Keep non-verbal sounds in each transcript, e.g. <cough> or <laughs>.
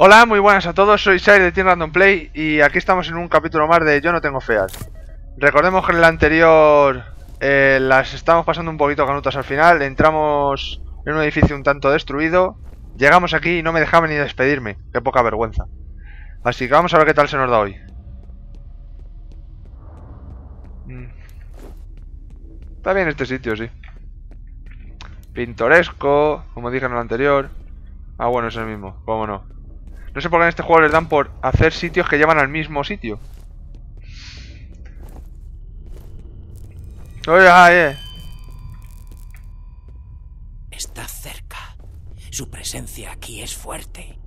Hola, muy buenas a todos, soy Shire de Team Random Play y aquí estamos en un capítulo más de Yo no tengo feas. Recordemos que en el anterior eh, las estamos pasando un poquito canutas al final, entramos en un edificio un tanto destruido, llegamos aquí y no me dejaban ni despedirme, qué poca vergüenza. Así que vamos a ver qué tal se nos da hoy. Mm. Está bien este sitio, sí. Pintoresco, como dije en el anterior. Ah, bueno, es el mismo, cómo no. No sé por qué en este juego les dan por hacer sitios que llevan al mismo sitio. Oye, ah, eh. Está cerca. Su presencia aquí es fuerte.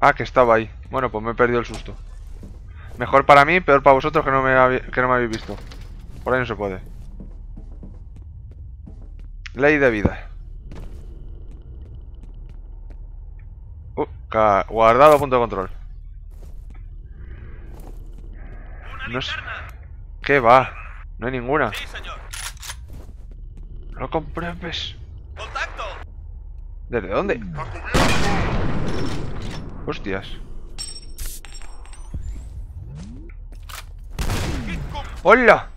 Ah, que estaba ahí. Bueno, pues me he perdido el susto. Mejor para mí, peor para vosotros que no me, que no me habéis visto. Por ahí no se puede. Ley de vida. Uh, ca- guardado punto de control. No sé. ¿Qué va? No hay ninguna. No. ¡Contacto! ¿Desde dónde? Hostias. ¡Hola!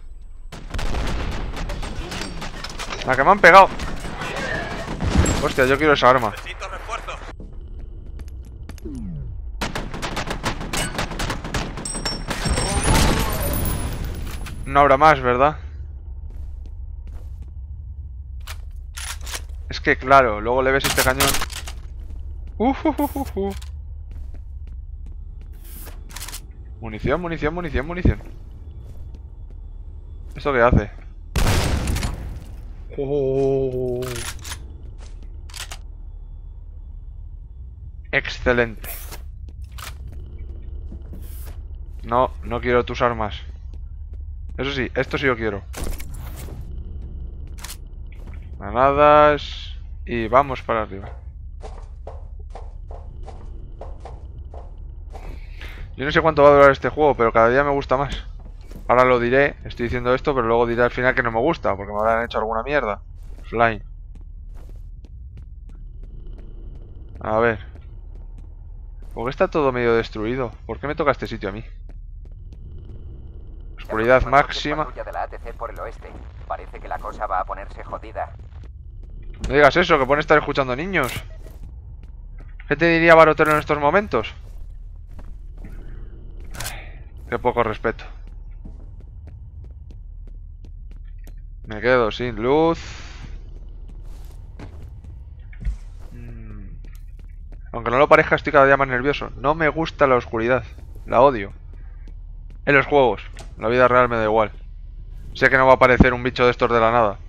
La que me han pegado. Hostia, yo quiero esa arma. No habrá más, ¿verdad? Es que claro, luego le ves este cañón. Munición, munición, munición, munición. ¿Esto qué hace? Oh. Excelente. No, no quiero tus armas. Eso sí, esto sí yo quiero. Granadas. Y vamos para arriba. Yo no sé cuánto va a durar este juego, pero cada día me gusta más. Ahora lo diré, estoy diciendo esto, pero luego diré al final que no me gusta, porque me habrán hecho alguna mierda. Slime. A ver. ¿Por qué está todo medio destruido? ¿Por qué me toca este sitio a mí? Oscuridad máxima. Parece que la cosa va a ponerse jodida. No digas eso, que pueden estar escuchando niños. ¿Qué te diría Barotero en estos momentos? Ay, qué poco respeto. Me quedo sin luz. Mm. Aunque no lo parezca, estoy cada día más nervioso. No me gusta la oscuridad. La odio. En los juegos. La vida real me da igual. Sé que no va a aparecer un bicho de estos de la nada.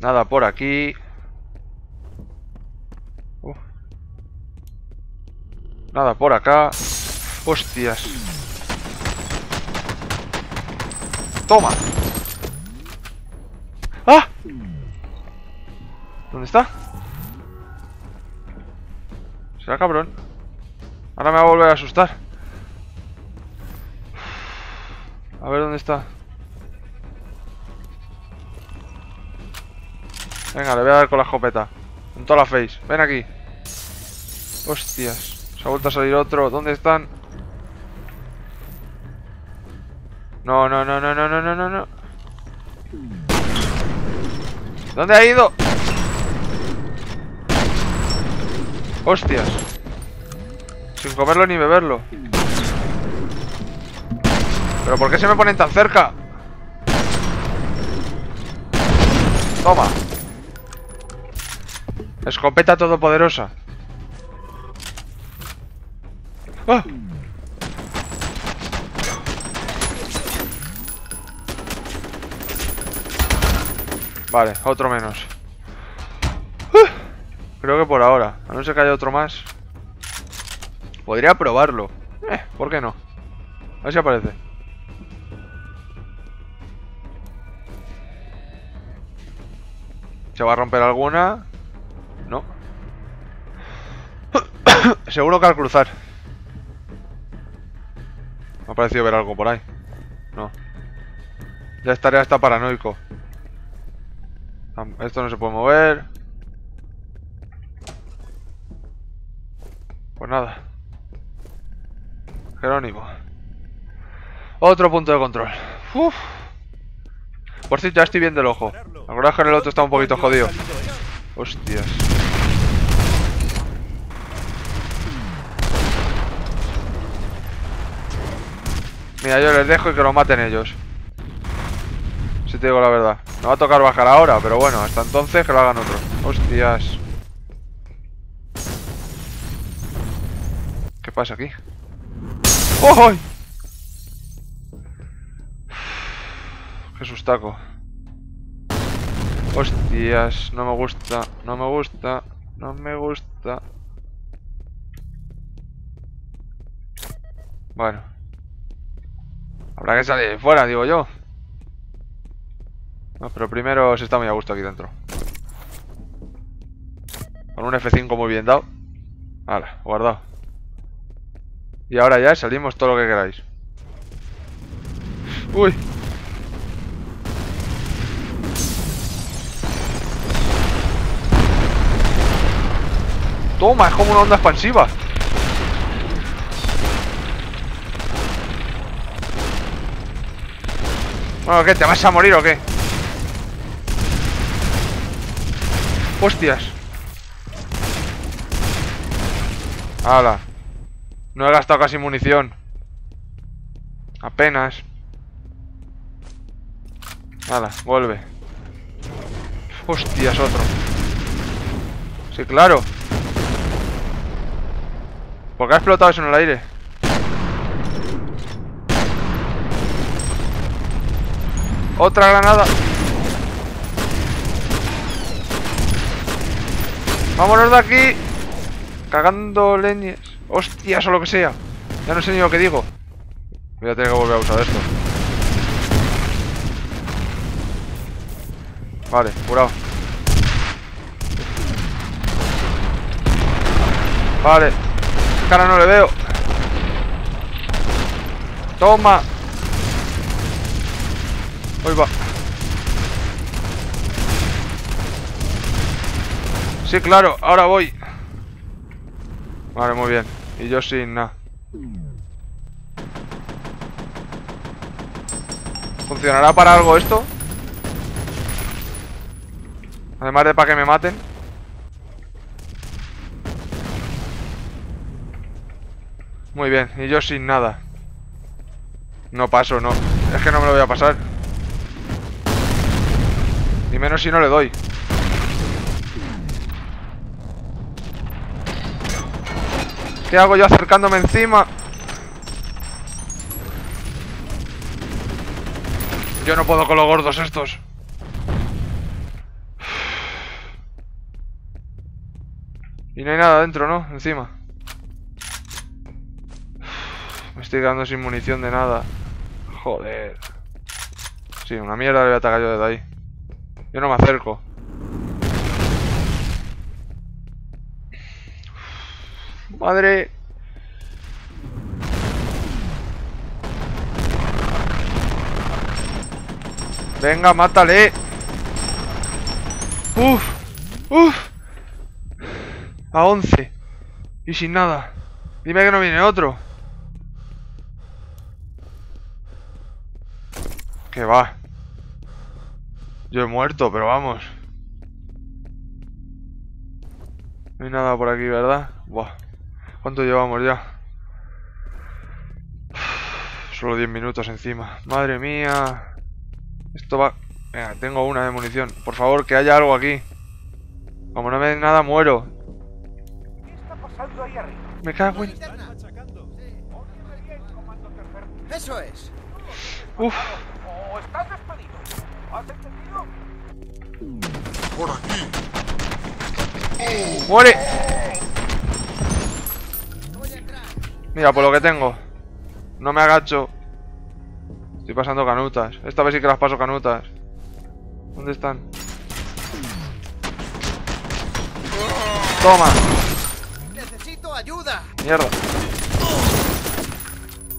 Nada por aquí. Nada por acá. Hostias. Toma. ¡Ah! ¿Dónde está? Será cabrón. Ahora me va a volver a asustar. A ver dónde está. Venga, le voy a dar con la escopeta. Con toda la face. Ven aquí. Hostias. Se ha vuelto a salir otro. ¿Dónde están? No, no, no, no, no, no, no, no. ¿Dónde ha ido? Hostias. Sin comerlo ni beberlo. ¿Pero por qué se me ponen tan cerca? Toma. Escopeta todopoderosa. ¡Ah! Vale, otro menos. ¡Ah! Creo que por ahora. A no ser que haya otro más. Podría probarlo. Eh, ¿por qué no? A ver si aparece. ¿Se va a romper alguna? No. <coughs> Seguro que al cruzar. Me ha parecido ver algo por ahí. No. Ya estaré hasta paranoico. Esto no se puede mover. Pues nada. Jerónimo. Otro punto de control. Uf. Por cierto, ya estoy viendo el ojo. La verdad que en el otro está un poquito jodido. Hostias. Mira, yo les dejo y que lo maten ellos. Si te digo la verdad. Me va a tocar bajar ahora, pero bueno, hasta entonces que lo hagan otros. Hostias. ¿Qué pasa aquí? ¡Oh! ¡Qué sustaco! Hostias, no me gusta, no me gusta, no me gusta. Bueno. Habrá que salir fuera, digo yo. No, pero primero se está muy a gusto aquí dentro. Con un F5 muy bien dado. Vale, guardado. Y ahora ya salimos todo lo que queráis. Uy. Toma, es como una onda expansiva. Bueno, ¿qué? ¿Te vas a morir o qué? Hostias. Hala. No he gastado casi munición. Apenas. Hala, vuelve. Hostias, otro. Sí, claro. ¿Por qué ha explotado eso en el aire? Otra granada. Vámonos de aquí. Cagando leñes. Hostias o lo que sea. Ya no sé ni lo que digo. Voy a tener que volver a usar esto. Vale, curado. Vale. Cara no le veo. Toma. Hoy va. Sí, claro, ahora voy. Vale, muy bien. Y yo sin nada. ¿Funcionará para algo esto? Además de para que me maten. Muy bien, y yo sin nada. No paso, no. Es que no me lo voy a pasar. Ni menos si no le doy. ¿Qué hago yo acercándome encima? Yo no puedo con los gordos estos. Y no hay nada dentro, ¿no? Encima. Me estoy quedando sin munición de nada. Joder. Sí, una mierda le voy a atacar yo desde ahí. Yo no me acerco. Madre. Venga, mátale. Uf. Uf. A 11. Y sin nada. Dime que no viene otro. Que va. Yo he muerto, pero vamos. No hay nada por aquí, ¿verdad? Buah. ¿Cuánto llevamos ya? Solo 10 minutos encima. Madre mía. Esto va... Venga, tengo una de munición. Por favor, que haya algo aquí. Como no me den nada, muero. ¿Qué está pasando ahí arriba? Me cago en... Eso es. Uf. ¿O estás despedido? ¿Has entendido? ¡Muere! Mira, por lo que tengo. No me agacho. Estoy pasando canutas. Esta vez sí que las paso canutas. ¿Dónde están? Toma. Necesito ayuda. Mierda.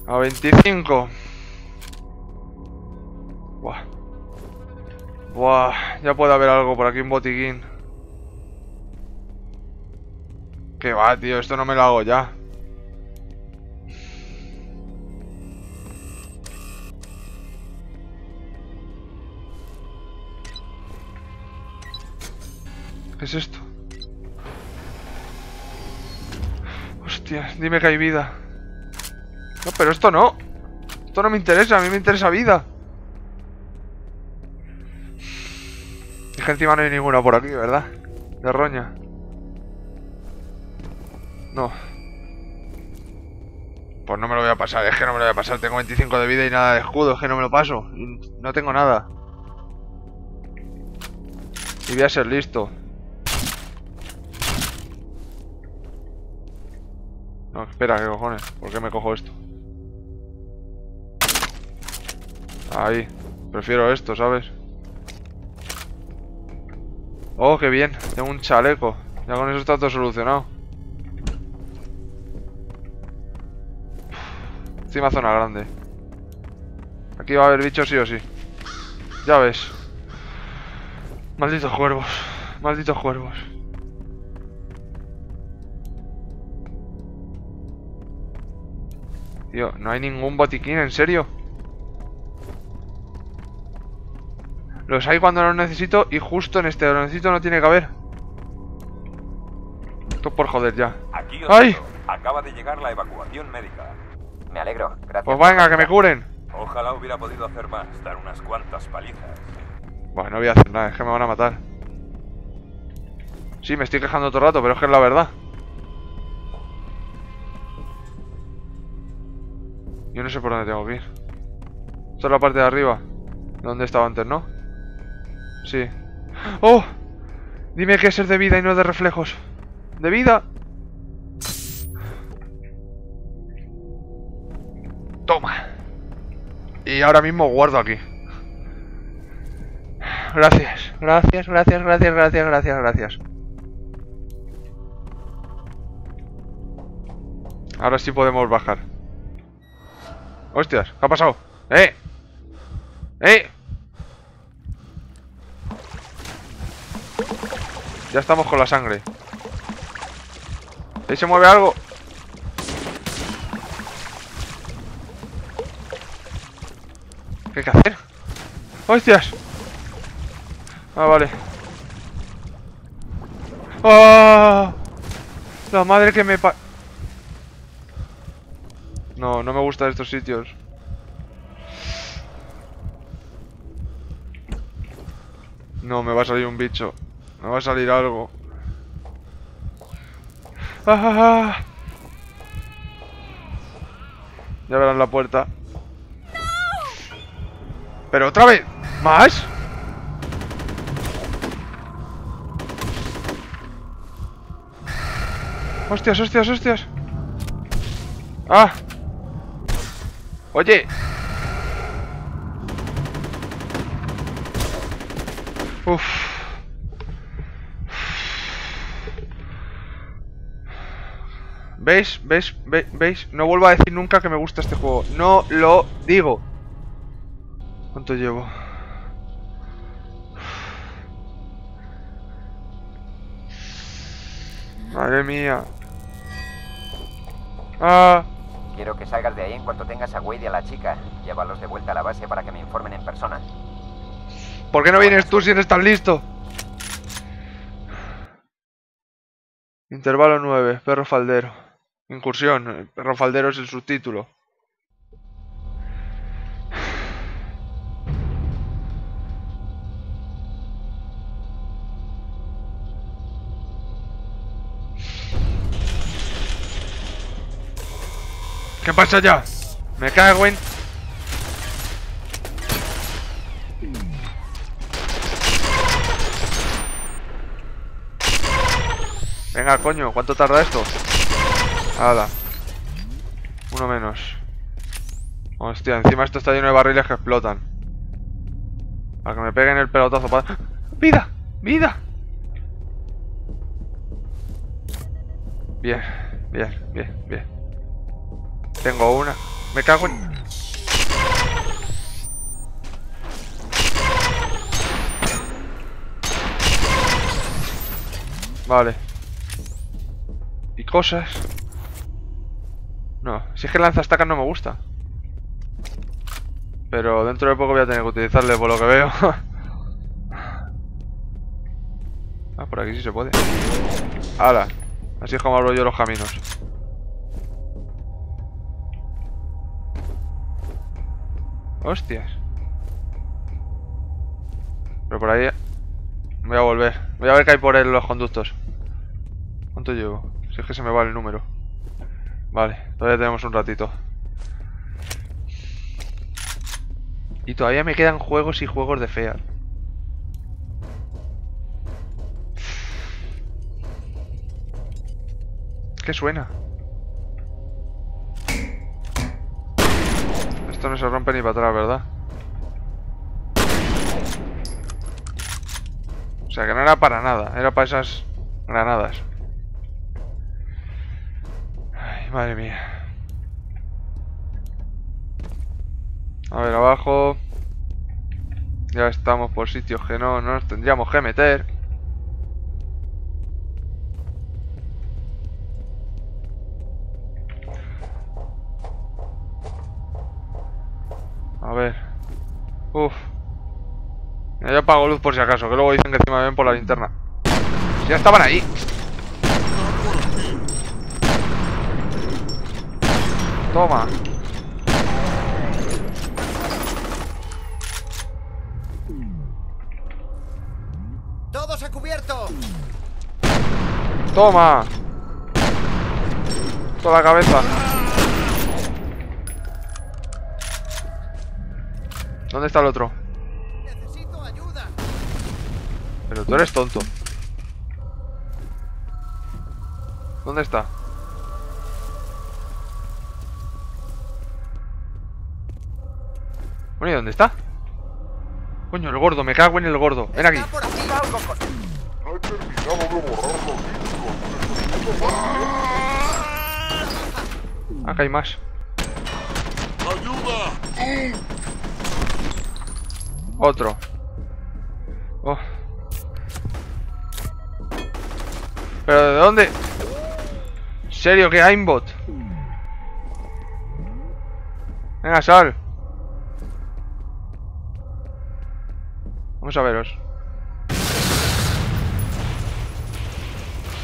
A 25. Buah. Buah. Ya puede haber algo por aquí, un botiquín. Que va, tío, esto no me lo hago ya. Es esto? Hostia, dime que hay vida. No, pero esto no. Esto no me interesa, a mí me interesa vida. Y que encima no hay ninguna por aquí, ¿verdad? De roña. No. Pues no me lo voy a pasar, es que no me lo voy a pasar. Tengo 25 de vida y nada de escudo, es que no me lo paso. No tengo nada. Y voy a ser listo. No, espera, ¿qué cojones? ¿Por qué me cojo esto? Ahí. Prefiero esto, ¿sabes? Oh, qué bien. Tengo un chaleco. Ya con eso está todo solucionado. Encima zona grande. Aquí va a haber bichos sí o sí. Ya ves. Malditos cuervos. Malditos cuervos. Tío, no hay ningún botiquín, ¿en serio? Los hay cuando los necesito y justo en este lo necesito no tiene que haber. Esto por joder ya. Aquí ¡Ay! Acaba de llegar la evacuación médica. Me alegro, gracias. Pues por venga, que me curen. Ojalá hubiera podido hacer más, dar unas cuantas palizas. Bueno, no voy a hacer nada, es que me van a matar. Sí, me estoy quejando todo el rato, pero es que es la verdad. No sé por dónde tengo que ir. Esta es la parte de arriba. ¿Dónde estaba antes, no? Sí. ¡Oh! Dime que es de vida y no de reflejos. ¡De vida! Toma. Y ahora mismo guardo aquí. Gracias, gracias, gracias, gracias, gracias, gracias, gracias. Ahora sí podemos bajar. Hostias, ¿qué ha pasado? ¡Eh! ¡Eh! Ya estamos con la sangre. Ahí se mueve algo. ¿Qué hay que hacer? ¡Hostias! Ah, vale. ¡Ah! La madre que me pa... No, no me gustan estos sitios. No, me va a salir un bicho. Me va a salir algo. ¡Ah! Ya verán la puerta. Pero otra vez. ¿Más? Hostias, hostias, hostias. Ah. Oye. Uf. ¿Veis? ¿Veis? Ve- ¿Veis? No vuelvo a decir nunca que me gusta este juego. No lo digo. ¿Cuánto llevo? Madre mía. Ah. Quiero que salgas de ahí en cuanto tengas a Wade y a la chica. Llévalos de vuelta a la base para que me informen en persona. ¿Por qué no vienes tú si eres tan listo? Intervalo 9, perro faldero. Incursión, perro faldero es el subtítulo. ¿Qué pasa ya? Me cago en... Venga, coño, ¿cuánto tarda esto? Nada. Uno menos. Hostia, encima esto está lleno de barriles que explotan. Para que me peguen el pelotazo para... ¡Vida! ¡Vida! Bien, bien, bien, bien. Tengo una. Me cago en... Vale. Y cosas. No, si es que lanza estacas no me gusta. Pero dentro de poco voy a tener que utilizarle por lo que veo. <laughs> ah, por aquí sí se puede. ¡Hala! Así es como abro yo los caminos. Hostias. Pero por ahí... Voy a volver. Voy a ver qué hay por él los conductos. ¿Cuánto llevo? Si es que se me va el número. Vale, todavía tenemos un ratito. Y todavía me quedan juegos y juegos de fea. ¿Qué suena? No se rompe ni para atrás, ¿verdad? O sea que no era para nada, era para esas granadas. Ay, madre mía. A ver, abajo. Ya estamos por sitios que no, no nos tendríamos que meter. A ver. Uf. Ya apago luz por si acaso, que luego dicen que encima me ven por la linterna. Si ya estaban ahí. Toma. ¡Todos a cubierto! Toma. Toda la cabeza. ¿Dónde está el otro? ¡Necesito ayuda! Pero tú eres tonto. ¿Dónde está? Bueno, ¿y dónde está? Coño, el gordo, me cago en el gordo. Ven aquí. Acá hay más. ¡Ayuda! Otro. Oh. ¿Pero de dónde? ¿En serio? ¿Qué aimbot? Venga, sal. Vamos a veros.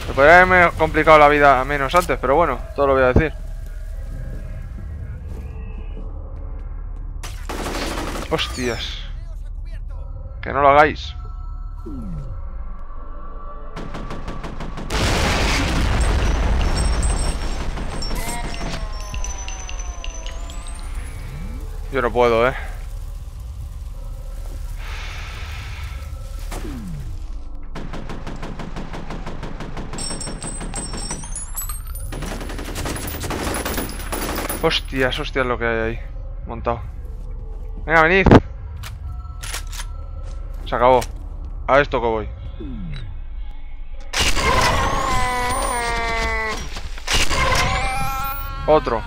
Me podría haberme complicado la vida menos antes, pero bueno, todo lo voy a decir. Hostias. Que no lo hagáis. Yo no puedo, eh. Hostias, hostias lo que hay ahí. Montado. Venga, venid. Se acabó. A esto que voy. Otro.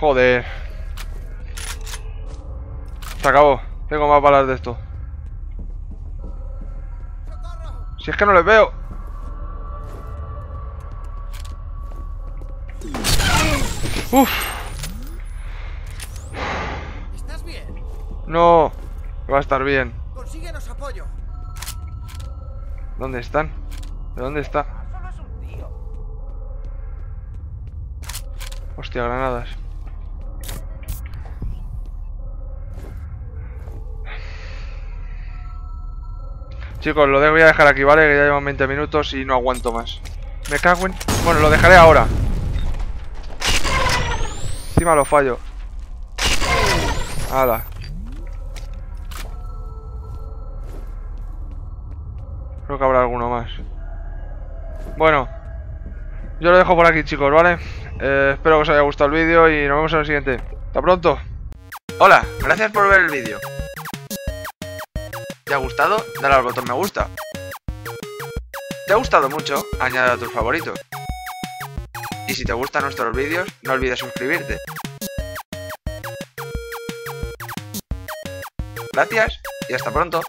Joder. Se acabó. Tengo más balas de esto. Si es que no les veo. Uf. ¿Estás bien? No. Va a estar bien. Consíguenos apoyo. ¿Dónde están? ¿De dónde está? Solo es un tío. Hostia, granadas. Chicos, lo voy a dejar aquí, ¿vale? Que ya llevan 20 minutos y no aguanto más. Me cago en... Bueno, lo dejaré ahora. Encima lo fallo. Hala. Creo que habrá alguno más. Bueno. Yo lo dejo por aquí, chicos, ¿vale? Eh, espero que os haya gustado el vídeo y nos vemos en el siguiente. ¡Hasta pronto! Hola, gracias por ver el vídeo. ¿Te ha gustado? Dale al botón me gusta. ¿Te ha gustado mucho? Añade a tus favoritos. Y si te gustan nuestros vídeos, no olvides suscribirte. Gracias y hasta pronto.